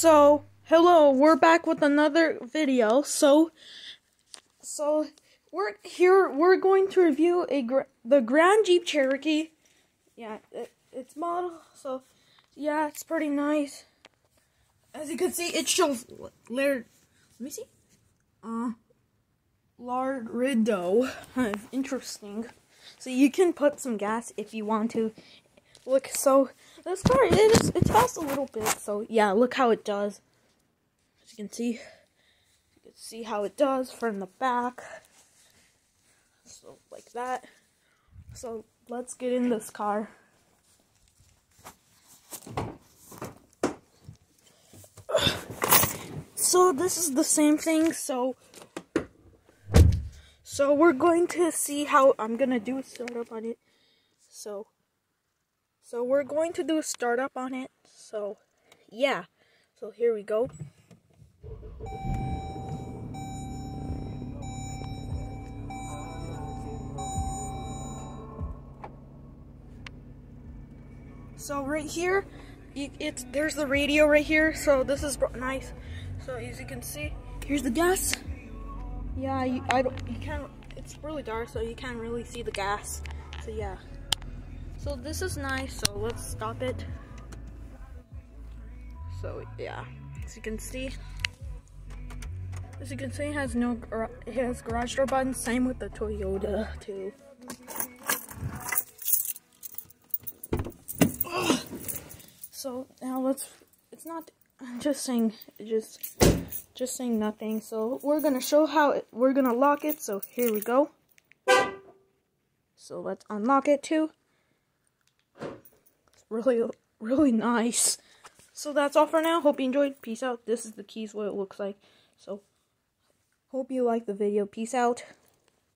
So, hello, we're back with another video. So, so we're here. We're going to review a the Grand Jeep Cherokee. Yeah, it, it's model. So, yeah, it's pretty nice. As you can see, it shows layered. Let me see. Uh, Laredo. Interesting. So you can put some gas if you want to. Look, so this car is it fast a little bit. So yeah, look how it does. As you can see, you can see how it does from the back. So like that. So let's get in this car. So this is the same thing. So so we're going to see how I'm gonna do a startup on it. So so we're going to do a startup on it. So, yeah. So here we go. So right here, it's there's the radio right here. So this is nice. So as you can see, here's the gas. Yeah, you, I don't. You can't. It's really dark, so you can't really see the gas. So yeah. So this is nice, so let's stop it. So yeah, as you can see, as you can see, it has no it has garage door buttons. Same with the Toyota too. So now let's. It's not. I'm just saying. Just, just saying nothing. So we're gonna show how it, we're gonna lock it. So here we go. So let's unlock it too really, really nice. So that's all for now. Hope you enjoyed. Peace out. This is the keys, what it looks like. So, hope you like the video. Peace out.